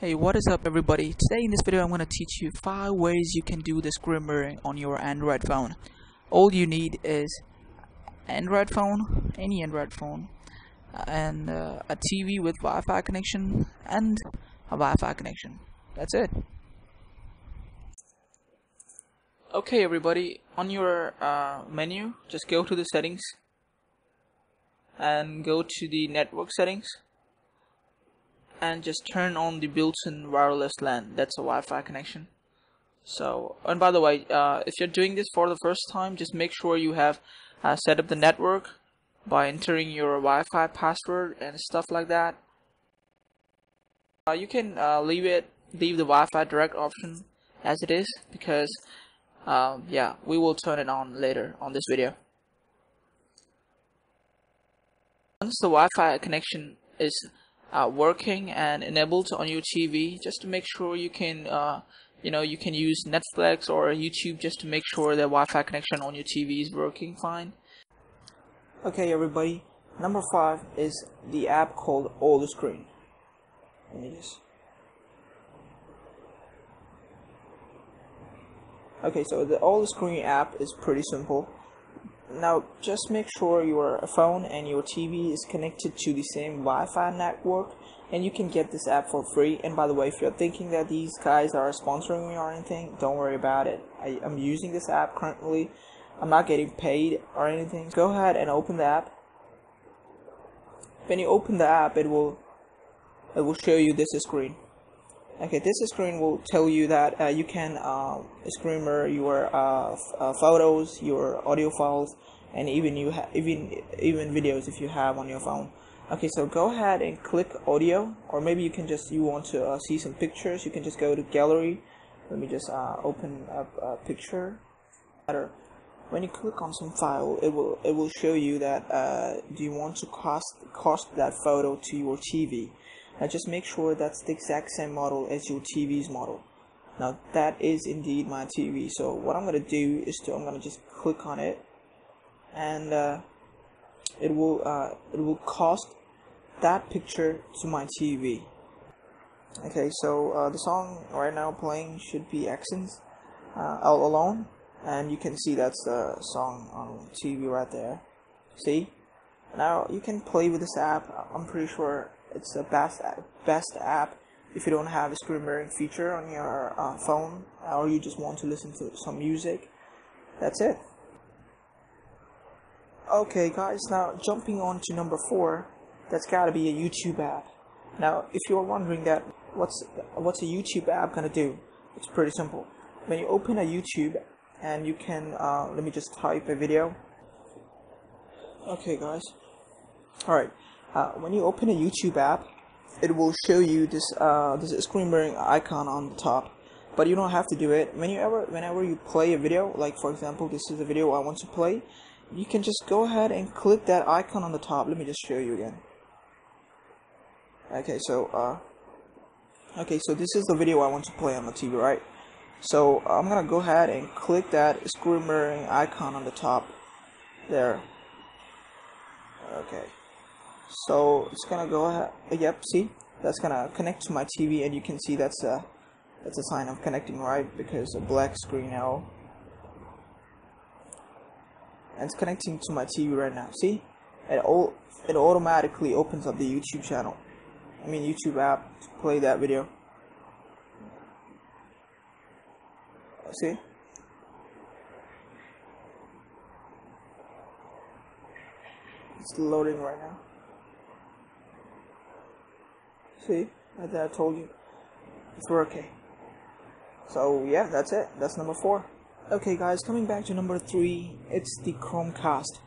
Hey, what is up everybody? Today in this video I'm going to teach you 5 ways you can do the mirroring on your Android phone. All you need is Android phone, any Android phone, and uh, a TV with Wi-Fi connection and a Wi-Fi connection. That's it. Okay everybody, on your uh, menu, just go to the settings and go to the network settings and just turn on the built-in wireless LAN. That's a Wi-Fi connection. So and by the way uh, if you're doing this for the first time just make sure you have uh, set up the network by entering your Wi-Fi password and stuff like that. Uh, you can uh, leave it leave the Wi-Fi direct option as it is because um, yeah we will turn it on later on this video. Once the Wi-Fi connection is uh, working and enabled on your TV just to make sure you can uh, you know you can use Netflix or YouTube just to make sure the Wi-Fi connection on your TV is working fine. Okay everybody. Number five is the app called All the Screen. Let me just okay so the All the Screen app is pretty simple now just make sure your phone and your TV is connected to the same Wi-Fi network and you can get this app for free. And by the way if you're thinking that these guys are sponsoring me or anything don't worry about it. I, am using this app currently. I'm not getting paid or anything. Go ahead and open the app. When you open the app it will it will show you this screen okay this screen will tell you that uh, you can uh, mirror your uh, uh, photos your audio files and even you even even videos if you have on your phone. Okay so go ahead and click audio or maybe you can just you want to uh, see some pictures you can just go to gallery. Let me just uh, open up a picture. When you click on some file it will it will show you that do you want to cost cost that photo to your TV now just make sure that's the exact same model as your TV's model. Now that is indeed my TV. So what I'm gonna do is to I'm gonna just click on it, and uh, it will uh, it will cost that picture to my TV. Okay, so uh, the song right now playing should be Accents, uh, All Alone, and you can see that's the song on TV right there. See? Now you can play with this app. I'm pretty sure it's the best best app. If you don't have a screen mirroring feature on your uh, phone or you just want to listen to some music that's it. Okay guys now jumping on to number four that's gotta be a YouTube app. Now if you're wondering that what's what's a YouTube app gonna do? It's pretty simple. When you open a YouTube and you can uh, let me just type a video. Okay guys. Alright uh, when you open a YouTube app, it will show you this uh, this screen mirroring icon on the top. But you don't have to do it. Whenever whenever you play a video, like for example, this is a video I want to play, you can just go ahead and click that icon on the top. Let me just show you again. Okay, so uh, okay, so this is the video I want to play on the TV, right? So I'm gonna go ahead and click that screen mirroring icon on the top there. Okay so it's gonna go ahead yep see? That's gonna connect to my TV and you can see that's a that's a sign of connecting right? Because a black screen now. And it's connecting to my TV right now see? It all it automatically opens up the YouTube channel. I mean YouTube app to play that video. See? It's loading right now See, like I told you, it's working. So yeah, that's it. That's number four. Okay, guys, coming back to number three, it's the Chromecast.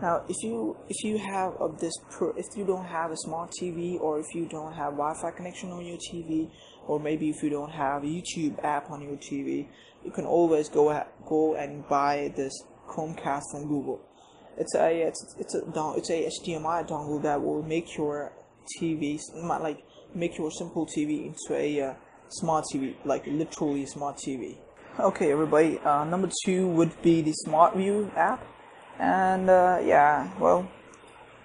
Now, if you if you have of this if you don't have a smart TV or if you don't have Wi-Fi connection on your TV or maybe if you don't have YouTube app on your TV, you can always go go and buy this Chromecast from Google. It's a it's it's a it's a HDMI dongle that will make your TV like make your simple TV into a uh, smart TV, like literally smart TV. Okay, everybody. Uh, number two would be the Smart View app, and uh, yeah, well,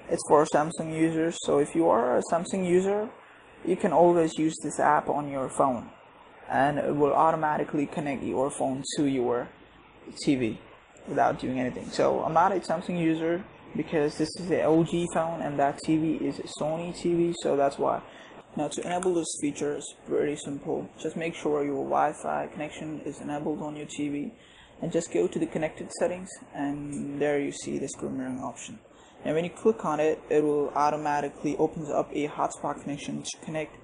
it's for Samsung users. So if you are a Samsung user, you can always use this app on your phone and it will automatically connect your phone to your TV without doing anything. So I'm not a Samsung user because this is a LG phone and that TV is a Sony TV so that's why. Now to enable this feature is pretty simple. Just make sure your Wi-Fi connection is enabled on your TV and just go to the connected settings and there you see the screen mirroring option. And when you click on it, it will automatically opens up a hotspot connection to connect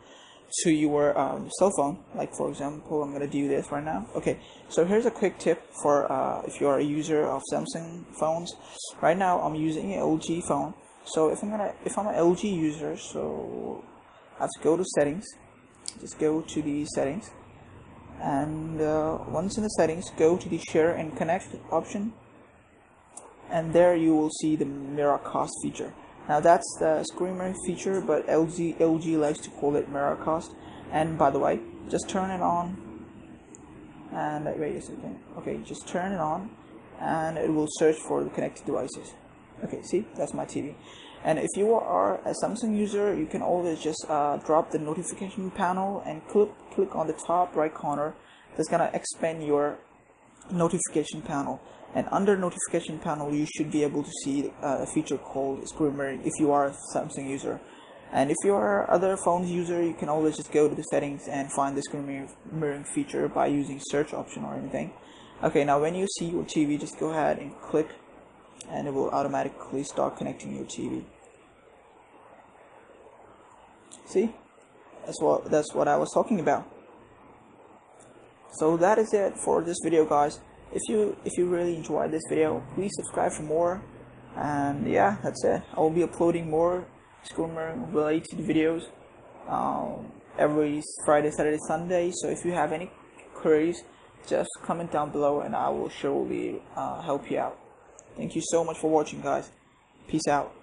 to your um, cell phone. Like for example I'm gonna do this right now. Okay so here's a quick tip for uh, if you are a user of Samsung phones. Right now I'm using an LG phone. So if I'm gonna if I'm an LG user so I have to go to settings. Just go to the settings. And uh, once in the settings go to the share and connect option. And there you will see the Miracast feature now that's the screen feature, but LG LG likes to call it Miracast. And by the way, just turn it on. And wait a second. Okay, just turn it on, and it will search for the connected devices. Okay, see, that's my TV. And if you are a Samsung user, you can always just uh, drop the notification panel and click click on the top right corner. That's gonna expand your notification panel. And under notification panel you should be able to see uh, a feature called screen mirroring if you are a Samsung user. And if you are other phones user you can always just go to the settings and find the screen mirroring feature by using search option or anything. Okay now when you see your TV just go ahead and click and it will automatically start connecting your TV see? That's what that's what I was talking about so that is it for this video guys. If you if you really enjoyed this video please subscribe for more. And yeah that's it. I will be uploading more screen mirror related videos um, every Friday Saturday Sunday. So if you have any queries just comment down below and I will surely uh, help you out. Thank you so much for watching guys. Peace out